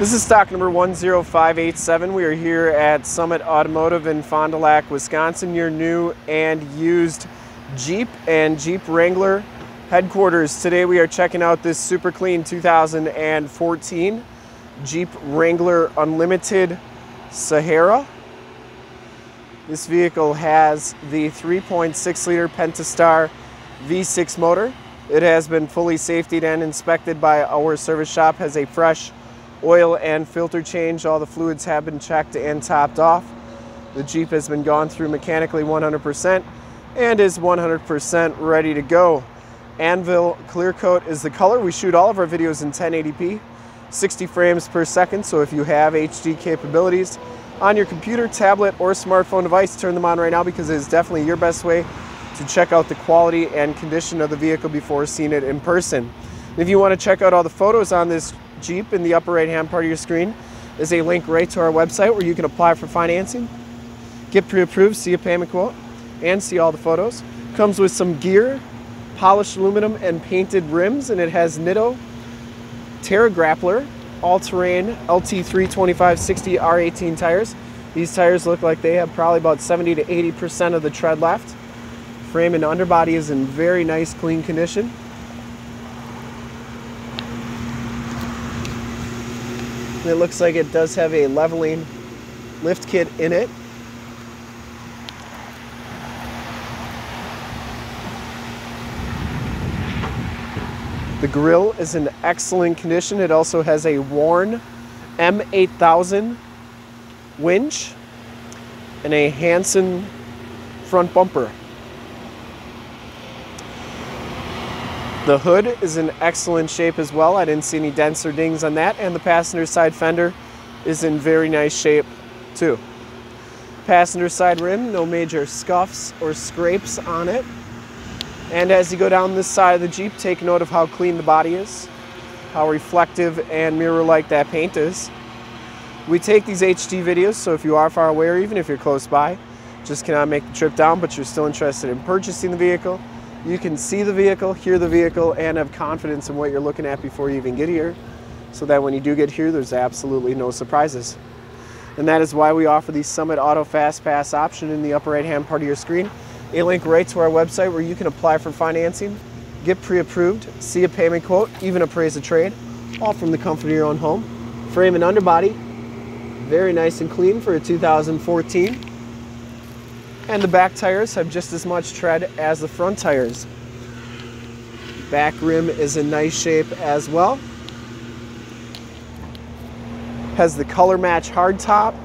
This is stock number 10587. We are here at Summit Automotive in Fond du Lac, Wisconsin, your new and used Jeep and Jeep Wrangler headquarters. Today we are checking out this super clean 2014 Jeep Wrangler Unlimited Sahara. This vehicle has the 3.6 liter Pentastar V6 motor. It has been fully safetied and inspected by our service shop, has a fresh oil and filter change. All the fluids have been checked and topped off. The Jeep has been gone through mechanically 100% and is 100% ready to go. Anvil Clear Coat is the color. We shoot all of our videos in 1080p, 60 frames per second, so if you have HD capabilities on your computer, tablet, or smartphone device, turn them on right now because it is definitely your best way to check out the quality and condition of the vehicle before seeing it in person. if you want to check out all the photos on this Jeep in the upper right hand part of your screen is a link right to our website where you can apply for financing, get pre-approved, see a payment quote, and see all the photos. Comes with some gear, polished aluminum and painted rims, and it has Nitto Terra Grappler all-terrain LT325 60 R18 tires. These tires look like they have probably about 70 to 80% of the tread left. Frame and underbody is in very nice clean condition. It looks like it does have a leveling lift kit in it. The grill is in excellent condition. It also has a Warn M8000 winch and a Hanson front bumper. The hood is in excellent shape as well. I didn't see any dents or dings on that. And the passenger side fender is in very nice shape too. Passenger side rim, no major scuffs or scrapes on it. And as you go down this side of the Jeep, take note of how clean the body is, how reflective and mirror-like that paint is. We take these HD videos, so if you are far away or even if you're close by, just cannot make the trip down, but you're still interested in purchasing the vehicle, you can see the vehicle, hear the vehicle, and have confidence in what you're looking at before you even get here, so that when you do get here, there's absolutely no surprises. And that is why we offer the Summit Auto Fast Pass option in the upper right-hand part of your screen a link right to our website where you can apply for financing, get pre-approved, see a payment quote, even appraise a trade, all from the comfort of your own home. Frame and underbody, very nice and clean for a 2014. And the back tires have just as much tread as the front tires. Back rim is in nice shape as well. Has the color match hardtop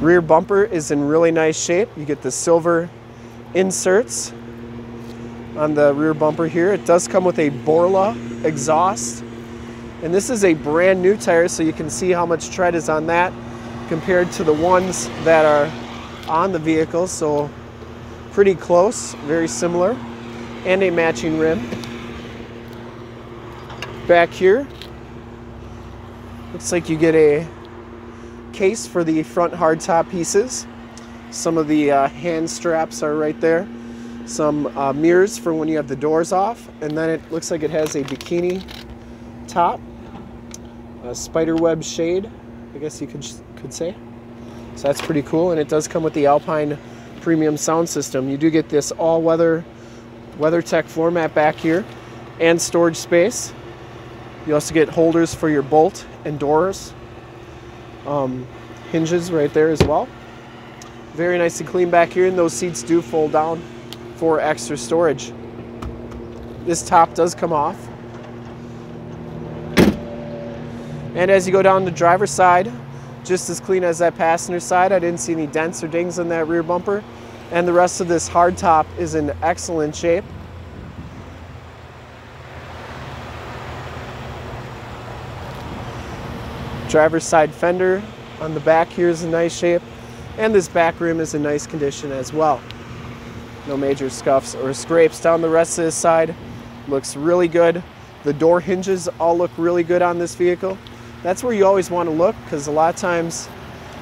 Rear bumper is in really nice shape. You get the silver inserts on the rear bumper here. It does come with a Borla exhaust. And this is a brand new tire, so you can see how much tread is on that compared to the ones that are on the vehicle. So pretty close, very similar. And a matching rim. Back here, looks like you get a case for the front hardtop pieces. Some of the uh, hand straps are right there. Some uh, mirrors for when you have the doors off. And then it looks like it has a bikini top. A spider web shade, I guess you could, could say. So that's pretty cool. And it does come with the Alpine premium sound system. You do get this all-weather WeatherTech floor mat back here and storage space. You also get holders for your bolt and doors um, hinges right there as well. Very nice and clean back here, and those seats do fold down for extra storage. This top does come off. And as you go down the driver's side, just as clean as that passenger side. I didn't see any dents or dings in that rear bumper. And the rest of this hard top is in excellent shape. Driver's side fender on the back here is in nice shape. And this back rim is in nice condition as well. No major scuffs or scrapes down the rest of this side. Looks really good. The door hinges all look really good on this vehicle. That's where you always want to look because a lot of times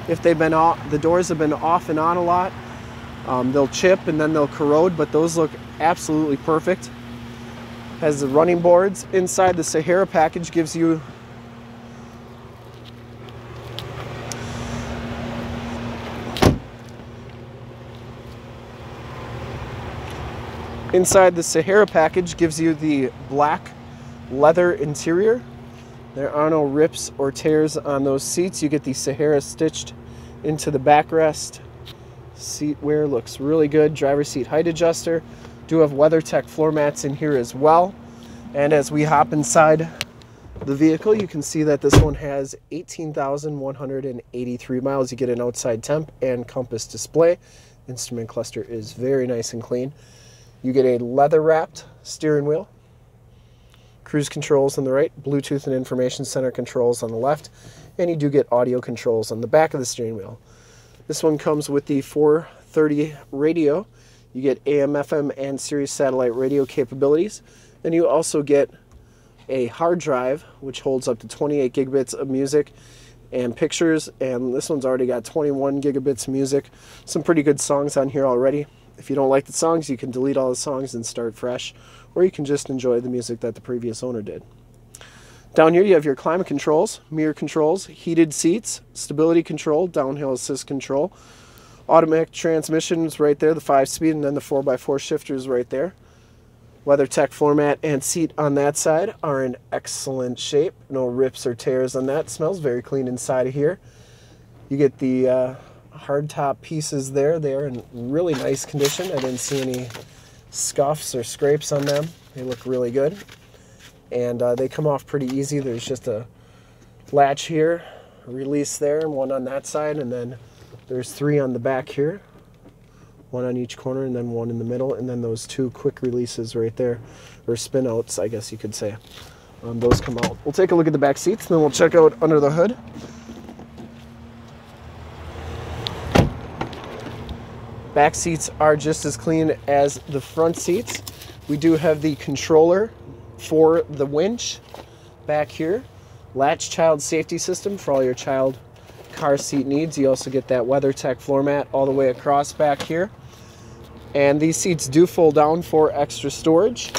if they've been off, the doors have been off and on a lot, um, they'll chip and then they'll corrode, but those look absolutely perfect. Has the running boards. Inside the Sahara package gives you Inside the Sahara package gives you the black leather interior. There are no rips or tears on those seats. You get the Sahara stitched into the backrest. Seat wear looks really good. Driver seat height adjuster. Do have WeatherTech floor mats in here as well. And as we hop inside the vehicle, you can see that this one has 18,183 miles. You get an outside temp and compass display. Instrument cluster is very nice and clean. You get a leather wrapped steering wheel, cruise controls on the right, Bluetooth and information center controls on the left, and you do get audio controls on the back of the steering wheel. This one comes with the 430 radio. You get AM, FM, and Sirius satellite radio capabilities. Then you also get a hard drive, which holds up to 28 gigabits of music and pictures. And this one's already got 21 gigabits of music. Some pretty good songs on here already. If you don't like the songs, you can delete all the songs and start fresh, or you can just enjoy the music that the previous owner did. Down here you have your climate controls, mirror controls, heated seats, stability control, downhill assist control, automatic transmissions right there, the 5-speed, and then the 4x4 shifters right there. WeatherTech floor mat and seat on that side are in excellent shape. No rips or tears on that. Smells very clean inside of here. You get the uh, hardtop pieces there. They're in really nice condition. I didn't see any scuffs or scrapes on them. They look really good. And uh, they come off pretty easy. There's just a latch here, a release there, and one on that side. And then there's three on the back here. One on each corner and then one in the middle. And then those two quick releases right there, or spin outs, I guess you could say. Um, those come out. We'll take a look at the back seats, then we'll check out under the hood. Back seats are just as clean as the front seats. We do have the controller for the winch back here. Latch child safety system for all your child car seat needs. You also get that WeatherTech floor mat all the way across back here. And these seats do fold down for extra storage.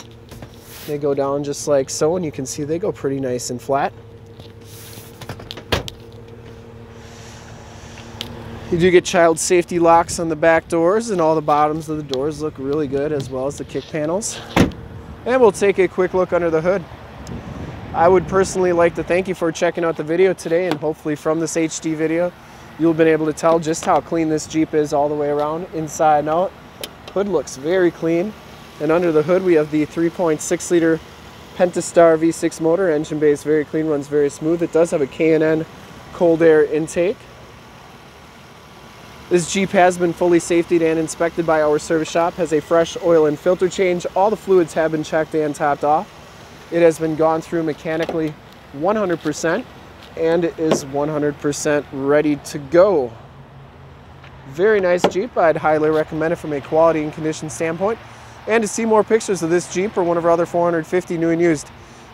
They go down just like so, and you can see they go pretty nice and flat. You do get child safety locks on the back doors and all the bottoms of the doors look really good as well as the kick panels. And we'll take a quick look under the hood. I would personally like to thank you for checking out the video today and hopefully from this HD video you'll have been able to tell just how clean this Jeep is all the way around inside and out. Hood looks very clean and under the hood we have the 3.6 liter Pentastar V6 motor. Engine bay is very clean, runs very smooth. It does have a K&N cold air intake. This Jeep has been fully safetied and inspected by our service shop, has a fresh oil and filter change. All the fluids have been checked and topped off. It has been gone through mechanically 100% and it is 100% ready to go. Very nice Jeep. I'd highly recommend it from a quality and condition standpoint. And to see more pictures of this Jeep or one of our other 450 new and used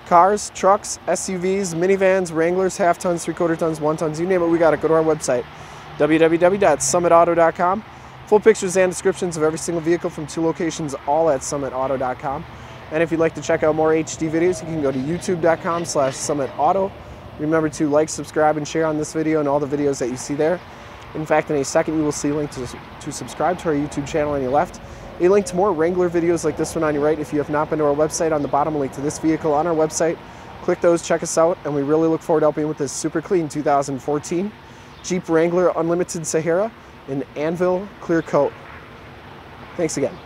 cars, trucks, SUVs, minivans, Wranglers, half tons, three quarter tons, one tons, you name it, we got it. Go to our website www.summitauto.com. Full pictures and descriptions of every single vehicle from two locations, all at summitauto.com. And if you'd like to check out more HD videos, you can go to youtube.com slash summitauto. Remember to like, subscribe, and share on this video and all the videos that you see there. In fact, in a second, you will see a link to, to subscribe to our YouTube channel on your left, a link to more Wrangler videos like this one on your right. If you have not been to our website, on the bottom, a link to this vehicle on our website. Click those, check us out, and we really look forward to helping with this super clean 2014 Jeep Wrangler Unlimited Sahara in Anvil Clear Coat. Thanks again.